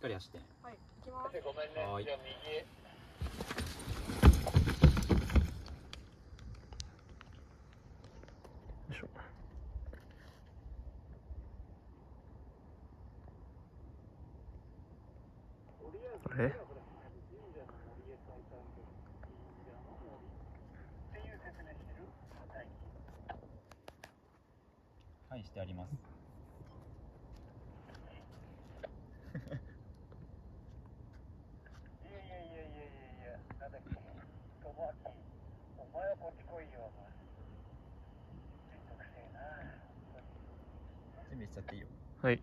っかり走ってはい行きます。ごめんねはーい。じゃあ右よいしょ。あれ？はいしてありますいやいやいやいやいやいやなんだっけ友明お前はこっち来いよお前めんどくせえな準備しちゃっていいよ。はい。